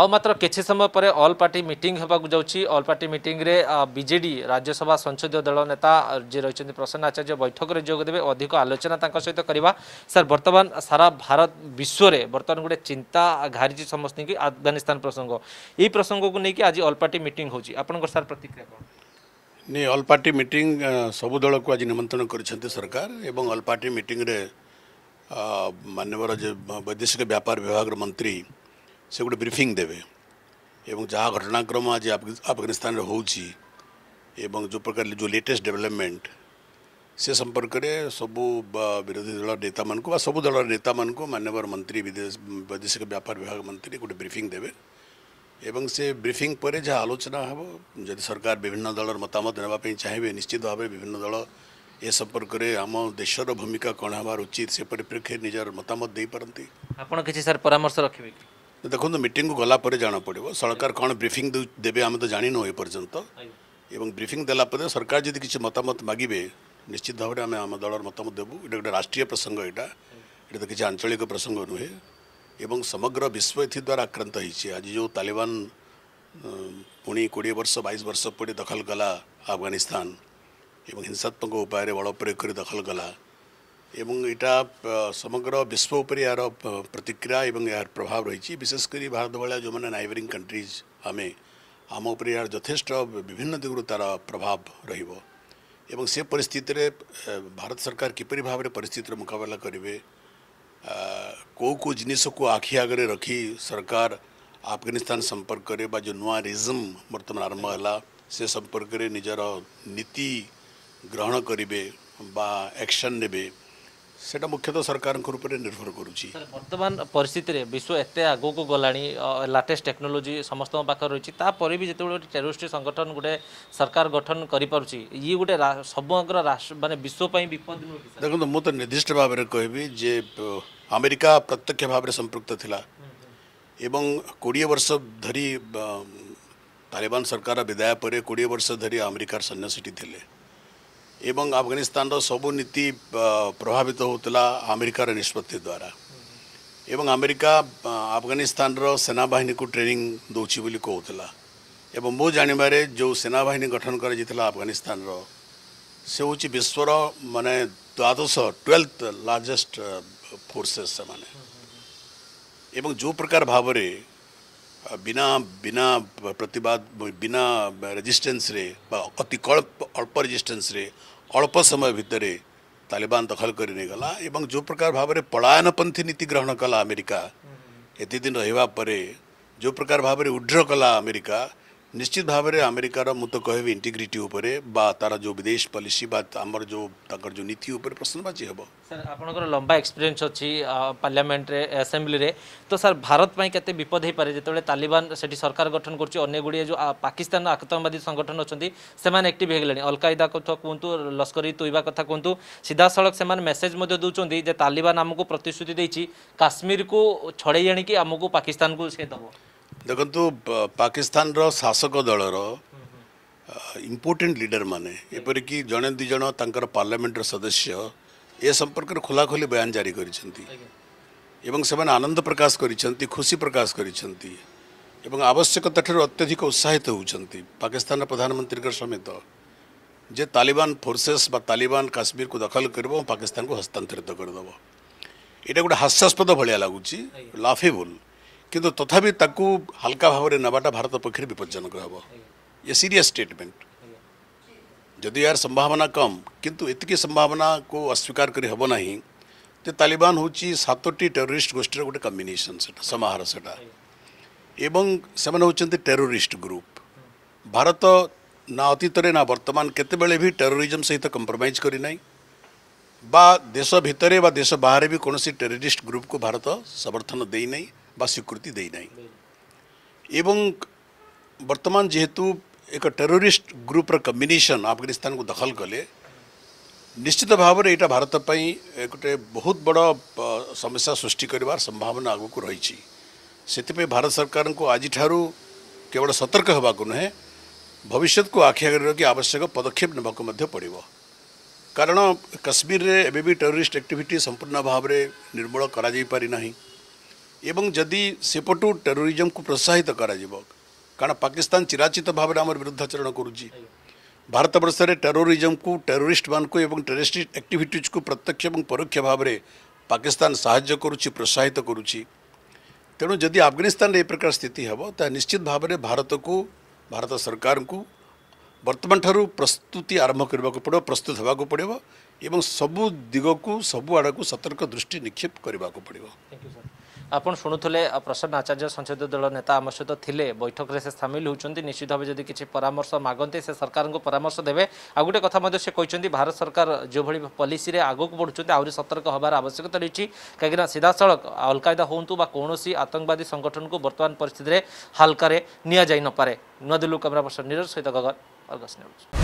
ଆଉ ମାତ୍ର କିଛି ସମୟ ପରେ ଅଲ୍ ପାର୍ଟି ମିଟିଂ ହେବାକୁ ଯାଉଛି ଅଲ୍ ପାର୍ଟି ମିଟିଂରେ ବିଜେଡ଼ି ରାଜ୍ୟସଭା ସଂସଦୀୟ ଦଳ ନେତା ଯିଏ ରହିଛନ୍ତି ପ୍ରସନ୍ନ ଆଚାର୍ଯ୍ୟ ବୈଠକରେ ଯୋଗ ଦେବେ ଅଧିକ ଆଲୋଚନା ତାଙ୍କ ସହିତ କରିବା ସାର୍ ବର୍ତ୍ତମାନ ସାରା ଭାରତ ବିଶ୍ୱରେ ବର୍ତ୍ତମାନ ଗୋଟେ ଚିନ୍ତା ଘାରିଛି ସମସ୍ତଙ୍କୁ ଆଫଗାନିସ୍ତାନ ପ୍ରସଙ୍ଗ ଏହି ପ୍ରସଙ୍ଗକୁ ନେଇକି ଆଜି ଅଲ୍ ପାର୍ଟି ମିଟିଂ ହେଉଛି ଆପଣଙ୍କର ସାର୍ ପ୍ରତିକ୍ରିୟା କ'ଣ ନାଇଁ ଅଲ୍ ପାର୍ଟି ମିଟିଂ ସବୁ ଦଳକୁ ଆଜି ନିମନ୍ତ୍ରଣ କରିଛନ୍ତି ସରକାର ଏବଂ ଅଲ୍ ପାର୍ଟି ମିଟିଂରେ ମାନ୍ୟବର ଯେ ବୈଦେଶିକ ବ୍ୟାପାର ବିଭାଗର ମନ୍ତ୍ରୀ ᱥᱮগুৰ ব্ৰিфіং દેবে এবং যা ঘটনা ក្រ ম আজি আফগানিস্তানে হৈউজি এবং যো প্ৰকাৰৰ যো লেটেষ্ট ডেভেলপমেন্ট সে সম্পৰ্কৰে সপু বিৰোধী দলৰ নেতা মানক বা সব দলৰ নেতা মানক মাননীয়ৰ মন্ত্রী বিদেশ বৈদেশিকক ব্যৱপৰ বিভাগ মন্ত্রী এট ব্ৰিфіং দেবে এবং সে ব্ৰিфіং পৰে যা আলোচনা হ'ব যদি সরকার বিভিন্ন দলৰ মতামত ল'ব পাই চায়েবে নিশ্চিতভাৱে বিভিন্ন দল এ সম্পৰ্কৰে আমাৰ দেশৰ ভূমিকা কোনাৱাৰ উচিত সে পৰিপ্ৰেক্ষী নিজৰ মতামত দি পৰন্তি আপোন কিছি সৰ পৰামৰ্শ ৰাখিব ଦେଖନ୍ତୁ ମିଟିଂକୁ ଗଲା ପରେ ଜଣାପଡ଼ିବ ସରକାର କ'ଣ ବ୍ରିଫିଂ ଦେବେ ଆମେ ତ ଜାଣିନୁ ଏପର୍ଯ୍ୟନ୍ତ ଏବଂ ବ୍ରିଫିଂ ଦେଲା ପରେ ସରକାର ଯଦି କିଛି ମତାମତ ମାଗିବେ ନିଶ୍ଚିତ ଭାବରେ ଆମେ ଆମ ଦଳର ମତାମତ ଦେବୁ ଏଇଟା ଗୋଟେ ରାଷ୍ଟ୍ରୀୟ ପ୍ରସଙ୍ଗ ଏଇଟା ଏଇଟା ତ କିଛି ଆଞ୍ଚଳିକ ପ୍ରସଙ୍ଗ ନୁହେଁ ଏବଂ ସମଗ୍ର ବିଶ୍ୱ ଏଥିଦ୍ୱାରା ଆକ୍ରାନ୍ତ ହେଇଛି ଆଜି ଯେଉଁ ତାଲିବାନ ପୁଣି କୋଡ଼ିଏ ବର୍ଷ ବାଇଶ ବର୍ଷ ପରେ ଦଖଲ କଲା ଆଫଗାନିସ୍ତାନ ଏବଂ ହିଂସାତ୍ମକ ଉପାୟରେ ବଳ ପ୍ରୟୋଗ କରି ଦଖଲ କଲା यहाँ समग्र विश्व उपर यार प्रतिक्रिया यार प्रभाव रही विशेषकर भारत भाया जो मैंने नाइबरिंग कंट्रीज आम आम उपर यार जथेष विभिन्न दिग्व तार प्रभाव रिस्थितर भारत सरकार किपर भाव परिस्थितर मुकबाला करेंगे कौ कौ जिनस को आखि आगे रखी सरकार आफगानिस्तान संपर्क में जो नुआ रिजम बर्तमान आरंभ है से संपर्क निजर नीति ग्रहण करे एक्शन ने ସେଇଟା ମୁଖ୍ୟତଃ ସରକାରଙ୍କ ଉପରେ ନିର୍ଭର କରୁଛି ବର୍ତ୍ତମାନ ପରିସ୍ଥିତିରେ ବିଶ୍ୱ ଏତେ ଆଗକୁ ଗଲାଣି ଲାଟେଷ୍ଟ ଟେକ୍ନୋଲୋଜି ସମସ୍ତଙ୍କ ପାଖରେ ରହିଛି ତାପରେ ବି ଯେତେବେଳେ ଗୋଟେ ଟେରୋରିଷ୍ଟ ସଂଗଠନ ଗୋଟେ ସରକାର ଗଠନ କରିପାରୁଛି ଇଏ ଗୋଟେ ସମଗ୍ର ମାନେ ବିଶ୍ୱ ପାଇଁ ବିପଦ ଦେଖନ୍ତୁ ମୁଁ ତ ନିର୍ଦ୍ଦିଷ୍ଟ ଭାବରେ କହିବି ଯେ ଆମେରିକା ପ୍ରତ୍ୟକ୍ଷ ଭାବରେ ସମ୍ପୃକ୍ତ ଥିଲା ଏବଂ କୋଡ଼ିଏ ବର୍ଷ ଧରି ତାଲିବାନ ସରକାର ବିଦାୟ ପରେ କୋଡ଼ିଏ ବର୍ଷ ଧରି ଆମେରିକାର ସୈନ୍ୟ ସେଠି ଥିଲେ ଏବଂ ଆଫଗାନିସ୍ତାନର ସବୁ ନୀତି ପ୍ରଭାବିତ ହେଉଥିଲା ଆମେରିକାର ନିଷ୍ପତ୍ତି ଦ୍ୱାରା ଏବଂ ଆମେରିକା ଆଫଗାନିସ୍ତାନର ସେନାବାହିନୀକୁ ଟ୍ରେନିଂ ଦେଉଛି ବୋଲି କହୁଥିଲା ଏବଂ ମୁଁ ଜାଣିବାରେ ଯେଉଁ ସେନାବାହିନୀ ଗଠନ କରାଯାଇଥିଲା ଆଫଗାନିସ୍ତାନର ସେ ହେଉଛି ବିଶ୍ୱର ମାନେ ଦ୍ୱାଦଶ ଟୁଏଲ୍ଥ ଲାର୍ଜେଷ୍ଟ ଫୋର୍ସେସ୍ ସେମାନେ ଏବଂ ଯେଉଁ ପ୍ରକାର ଭାବରେ बिना बिना प्रतिवाद बिना रेजिस्टेंस रे अति अल्प रेजिस्टेंस रे अल्प समय भितर तालिबान दखल कर जो प्रकार भाव में पलायनपंथी नीति ग्रहण कला अमेरिका ये हम्म। दिन रहा जो प्रकार भाव में उड्र कला अमेरिका ନିଶ୍ଚିତ ଭାବରେ ଆମେରିକାର ମୁଁ ତ କହିବି ଇଣ୍ଟିଗ୍ରିଟି ଉପରେ ବା ତାର ଯେଉଁ ବିଦେଶ ପଲିସି ବା ଆମର ଯେଉଁ ତାଙ୍କର ଯେଉଁ ନୀତି ଉପରେ ପ୍ରଶ୍ନବାଚୀ ହେବ ସାର୍ ଆପଣଙ୍କର ଲମ୍ବା ଏକ୍ସପିରିଏନ୍ସ ଅଛି ପାର୍ଲିଆମେଣ୍ଟରେ ଆସେମ୍ବଲିରେ ତ ସାର୍ ଭାରତ ପାଇଁ କେତେ ବିପଦ ହୋଇପାରେ ଯେତେବେଳେ ତାଲିବାନ ସେଠି ସରକାର ଗଠନ କରୁଛି ଅନେକ ଗୁଡ଼ିଏ ଯେଉଁ ପାକିସ୍ତାନର ଆତଙ୍କବାଦୀ ସଂଗଠନ ଅଛନ୍ତି ସେମାନେ ଆକ୍ଟିଭ୍ ହୋଇଗଲେଣି ଅଲକାଇଦା କଥା କୁହନ୍ତୁ ଲସ୍କରୀ ଇ ତୋଇବା କଥା କୁହନ୍ତୁ ସିଧାସଳଖ ସେମାନେ ମେସେଜ୍ ମଧ୍ୟ ଦେଉଛନ୍ତି ଯେ ତାଲିବାନ ଆମକୁ ପ୍ରତିଶ୍ରୁତି ଦେଇଛି କାଶ୍ମୀରକୁ ଛଡ଼େଇ ଆଣିକି ଆମକୁ ପାକିସ୍ତାନକୁ ସେ ଦେବ ଦେଖନ୍ତୁ ପାକିସ୍ତାନର ଶାସକ ଦଳର ଇମ୍ପୋର୍ଟେଣ୍ଟ ଲିଡ଼ରମାନେ ଏପରିକି ଜଣେ ଦୁଇ ଜଣ ତାଙ୍କର ପାର୍ଲାମେଣ୍ଟର ସଦସ୍ୟ ଏ ସମ୍ପର୍କରେ ଖୋଲାଖୋଲି ବୟାନ ଜାରି କରିଛନ୍ତି ଏବଂ ସେମାନେ ଆନନ୍ଦ ପ୍ରକାଶ କରିଛନ୍ତି ଖୁସି ପ୍ରକାଶ କରିଛନ୍ତି ଏବଂ ଆବଶ୍ୟକତାଠାରୁ ଅତ୍ୟଧିକ ଉତ୍ସାହିତ ହେଉଛନ୍ତି ପାକିସ୍ତାନର ପ୍ରଧାନମନ୍ତ୍ରୀଙ୍କ ସମେତ ଯେ ତାଲିବାନ ଫୋର୍ସେସ୍ ବା ତାଲିବାନ କାଶ୍ମୀରକୁ ଦଖଲ କରିବ ଏବଂ ପାକିସ୍ତାନକୁ ହସ୍ତାନ୍ତରିତ କରିଦେବ ଏଇଟା ଗୋଟେ ହାସ୍ୟାସ୍ପଦ ଭଳିଆ ଲାଗୁଛି ଲାଫେବୁଲ୍ किंतु तथापि हालका भाव में नाटा भारत पक्ष विपज्जनक हे ये सीरीयस स्टेटमेंट जदि यार संभावना कम कितु इतनी संभावना को अस्वीकार करी तो तालिबान हूँ सतोटी टेररिस्ट गोष्ठी गोटे कम्बिनेसन से समाहर से टेररिस्ट ग्रुप भारत ना अतीतने ना बर्तमान केत टेरोरीजम सहित कंप्रमज करना बा देश भितर देश बाहर भी कौन टेरोरीस्ट ग्रुप को भारत समर्थन देना स्वीकृति देना एवं वर्तमान जेहेतु एक टेररिस्ट ग्रुप र कम्बिनेसन आफगानिस्तान को दखल कले निश्चित भाव में यहाँ भारतपाई गोटे बहुत बड़ा समस्या सृष्टि कर संभावना आग को रही भारत सरकार को आज केवल सतर्क होगा नुहे भविष्य को आखि आगे रखे आवश्यक पदक्षेप नाक पड़े कारण कश्मीर में एबी टेररिस्ट एक्टिविटी संपूर्ण भाव में निर्मूल करना এবং যদি সেপটু ଟେରୋରିଜମକୁ ପ୍ରୋତ୍ସାହିତ କରାଯିବ କାରଣ ପାକିସ୍ତାନ ଚିରାଚିତ ଭାବରେ ଆମର ବିରୁଦ୍ଧାଚରଣ କରୁଛି ଭାରତବର୍ଷରେ ଟେରୋରିଜମକୁ ଟେରୋରିଷ୍ଟମାନଙ୍କୁ ଏବଂ ଟେରୋରିଷ୍ଟ ଆକ୍ଟିଭିଟିଜକୁ ପ୍ରତ୍ୟକ୍ଷ ଏବଂ ପରୋକ୍ଷ ଭାବରେ ପାକିସ୍ତାନ ସାହାଯ୍ୟ କରୁଛି ପ୍ରୋତ୍ସାହିତ କରୁଛି ତେଣୁ ଯଦି ଆଫଗାନିସ୍ତାନରେ ଏ ପ୍ରକାର ସ୍ଥିତି ହେବ ତାହା ନିଶ୍ଚିତ ଭାବରେ ଭାରତକୁ ଭାରତ ସରକାରଙ୍କୁ ବର୍ତ୍ତମାନଠାରୁ ପ୍ରସ୍ତୁତି ଆରମ୍ଭ କରିବାକୁ ପଡ଼ିବ ପ୍ରସ୍ତୁତ ହେବାକୁ ପଡ଼ିବ ଏବଂ ସବୁ ଦିଗକୁ ସବୁ ଆଡ଼କୁ ସତର୍କ ଦୃଷ୍ଟି ନିକ୍ଷେପ କରିବାକୁ ପଡ଼ିବ ଆପଣ ଶୁଣୁଥିଲେ ପ୍ରସନ୍ନ ଆଚାର୍ଯ୍ୟ ସଂସଦୀୟ ଦଳ ନେତା ଆମ ସହିତ ଥିଲେ ବୈଠକରେ ସେ ସାମିଲ ହେଉଛନ୍ତି ନିଶ୍ଚିତ ଭାବେ ଯଦି କିଛି ପରାମର୍ଶ ମାଗନ୍ତି ସେ ସରକାରଙ୍କୁ ପରାମର୍ଶ ଦେବେ ଆଉ ଗୋଟେ କଥା ମଧ୍ୟ ସେ କହିଛନ୍ତି ଭାରତ ସରକାର ଯେଉଁଭଳି ପଲିସିରେ ଆଗକୁ ବଢ଼ୁଛନ୍ତି ଆହୁରି ସତର୍କ ହେବାର ଆବଶ୍ୟକତା ରହିଛି କାହିଁକିନା ସିଧାସଳଖ ଅଲକାଏଦା ହୁଅନ୍ତୁ ବା କୌଣସି ଆତଙ୍କବାଦୀ ସଂଗଠନକୁ ବର୍ତ୍ତମାନ ପରିସ୍ଥିତିରେ ହାଲକାରେ ନିଆଯାଇ ନପାରେ ନୂଆଦିଲ୍ଲୀ କ୍ୟାମେରା ପର୍ସନ ନିରଜ ସହିତ ଗଗନ ଅର୍ଗସ୍ ନ୍ୟୁଜ୍